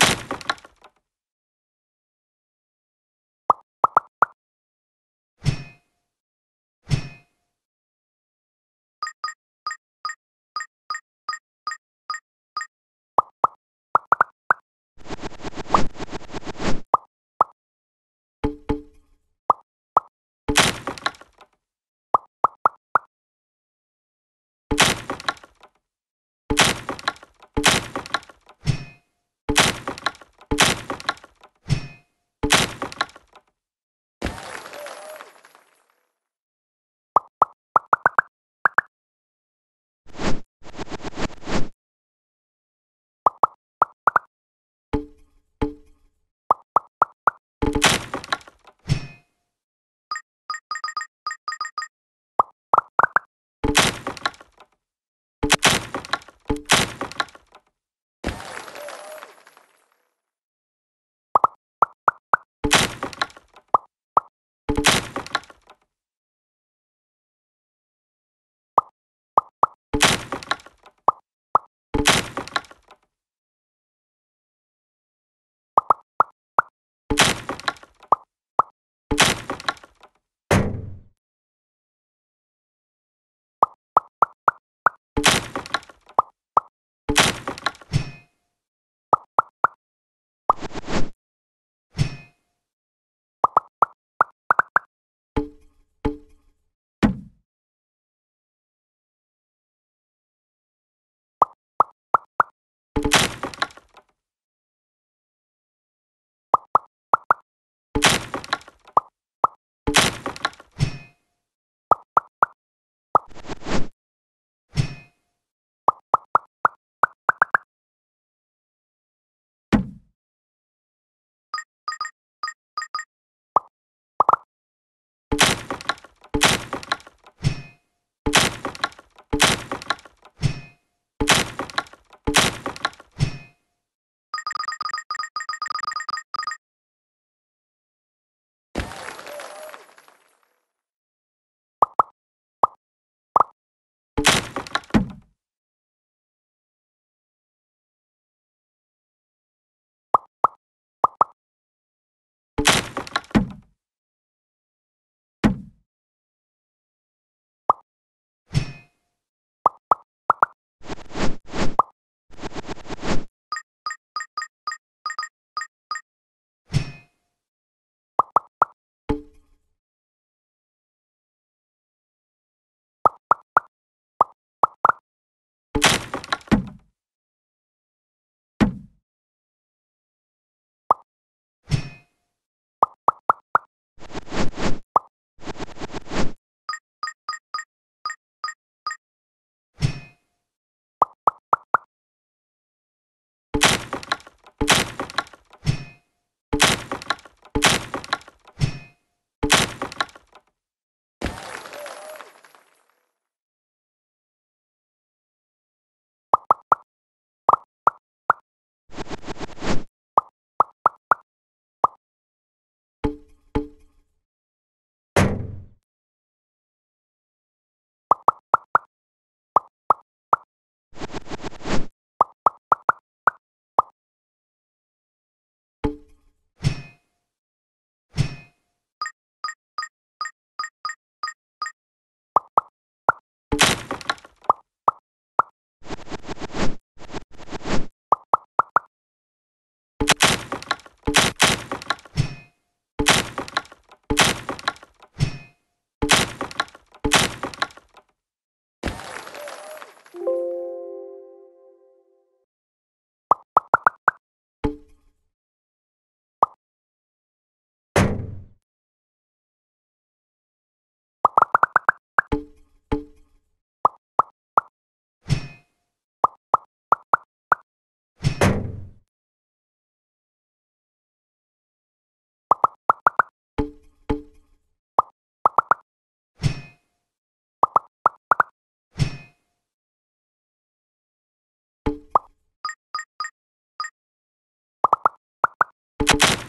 you you you.